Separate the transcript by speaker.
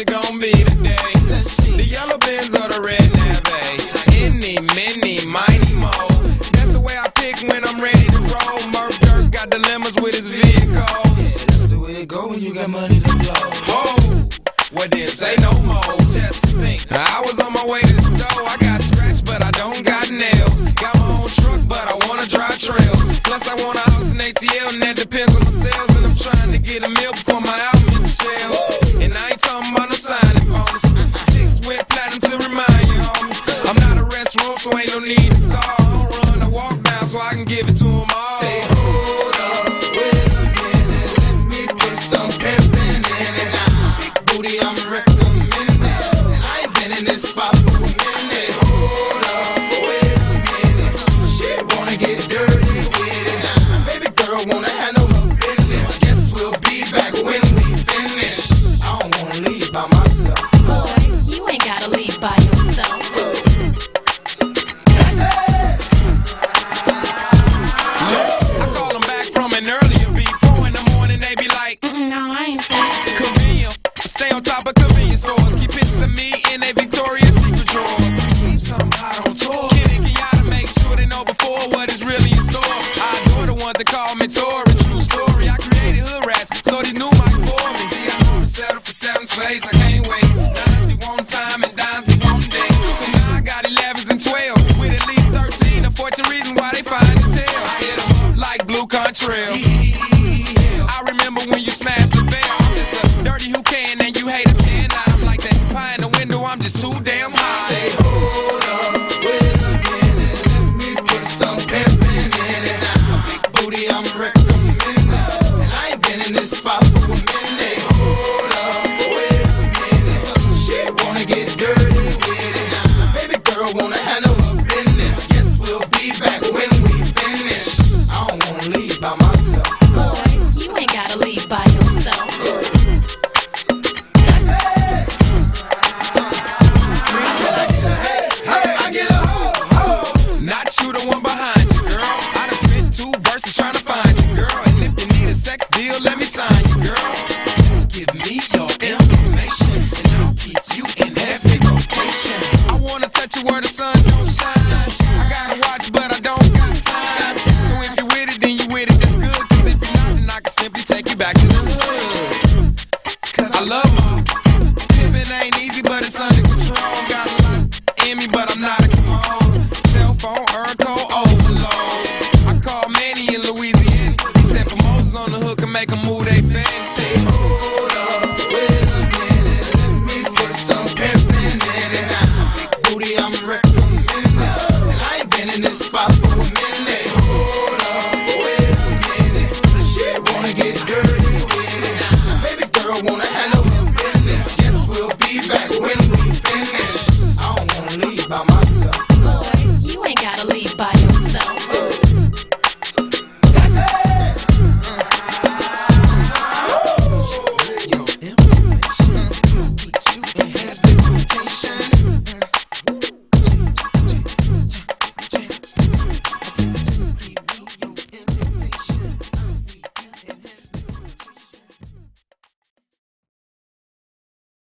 Speaker 1: It gonna be today? Let's see. The yellow Benz or the red Navi? Any, many, mighty mo. That's the way I pick when I'm ready to roll. Murph Dirk got dilemmas with his vehicles.
Speaker 2: That's the way it go when you got money to blow.
Speaker 1: Whoa, well then say no more. Just think, I was on my way to the store. I got scratched, but I don't got nails. Got my own truck, but I wanna drive trails. Plus I want a house in ATL, and that depends on my sales. And I'm trying to get a meal down so I can give it to 'em all.
Speaker 2: Say, hold up, wait a minute, let me put some pimpin' in it. Big booty, I'm recommending.
Speaker 1: On top of convenience stores. Keep pictures of me in a Victoria's Secret drawers. Keep something hot on tour. Kenny Kenyatta make sure they know before what is really in store. I adore the ones that call me Tory. True story. I created hood rats, so these new mic for me. See, I know to settle for seven's face. I can't wait. Nines be one time and dimes be one day. So now I got 11s and 12s with at least 13 or 14 reasons why they find as hell. I hit 'em up like Blue Contrail. Window. I'm just too damn high.
Speaker 2: Say, hold